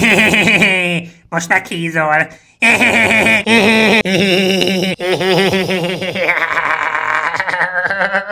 Most meghízol.